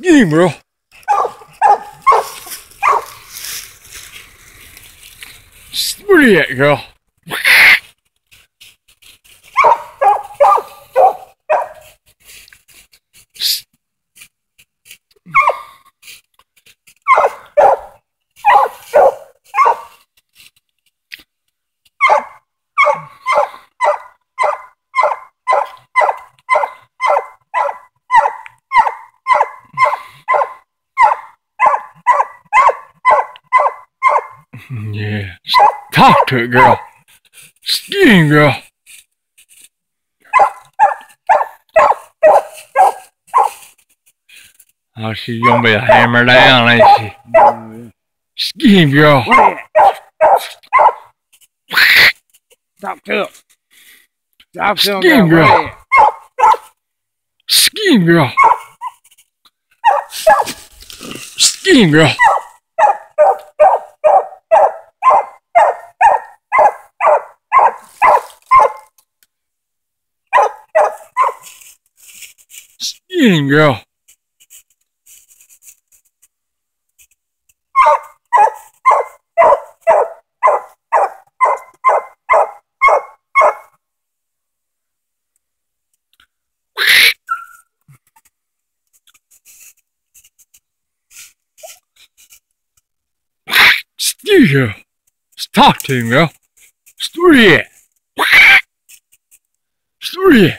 Get him, bro. Where you at, girl? Yeah. Talk to it, girl. Him, girl. Oh, she's gonna be a hammer down, ain't she? Him, girl. Where you at? Talk to him. Talk to him, Skin, girl. girl. Where you at? Get him, girl. Him, girl. Him, girl. Here. Talk to him, girl. Story. Story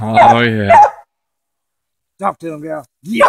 Oh yeah. Talk to him, girl. Yeah.